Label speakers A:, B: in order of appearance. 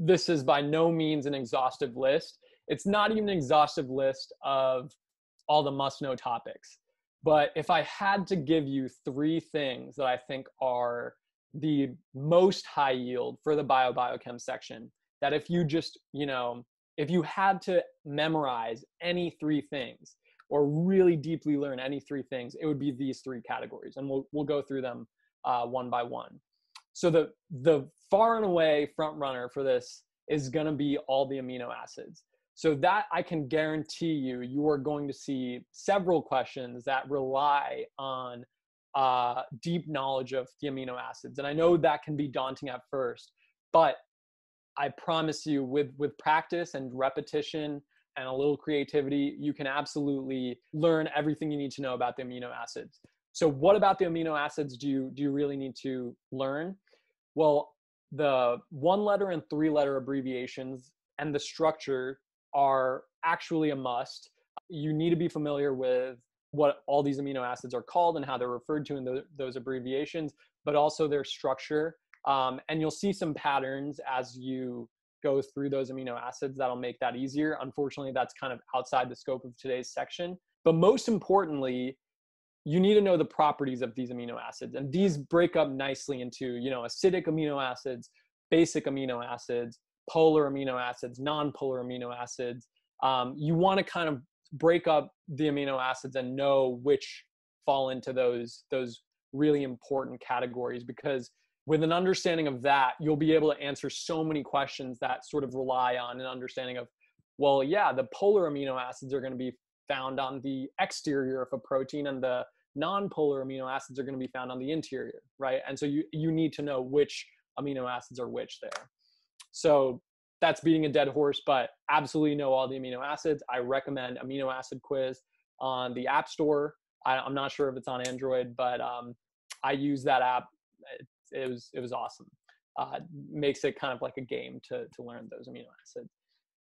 A: this is by no means an exhaustive list. It's not even an exhaustive list of all the must know topics. But if I had to give you three things that I think are the most high yield for the bio biochem section, that if you just, you know, if you had to memorize any three things or really deeply learn any three things, it would be these three categories. And we'll, we'll go through them uh, one by one. So the, the far and away front runner for this is going to be all the amino acids. So that I can guarantee you, you are going to see several questions that rely on uh, deep knowledge of the amino acids. And I know that can be daunting at first, but I promise you with, with practice and repetition and a little creativity, you can absolutely learn everything you need to know about the amino acids. So what about the amino acids do you, do you really need to learn? Well, the one letter and three letter abbreviations and the structure are actually a must. You need to be familiar with what all these amino acids are called and how they're referred to in the, those abbreviations, but also their structure. Um, and you'll see some patterns as you go through those amino acids that'll make that easier. Unfortunately, that's kind of outside the scope of today's section. But most importantly, you need to know the properties of these amino acids. And these break up nicely into, you know, acidic amino acids, basic amino acids, polar amino acids, non-polar amino acids. Um, you want to kind of break up the amino acids and know which fall into those those really important categories because with an understanding of that you'll be able to answer so many questions that sort of rely on an understanding of well yeah the polar amino acids are going to be found on the exterior of a protein and the non-polar amino acids are going to be found on the interior right and so you you need to know which amino acids are which there so that's beating a dead horse, but absolutely know all the amino acids. I recommend Amino Acid Quiz on the App Store. I, am not sure if it's on Android, but um, I use that app. It, it was it was awesome. Uh, makes it kind of like a game to to learn those amino acids.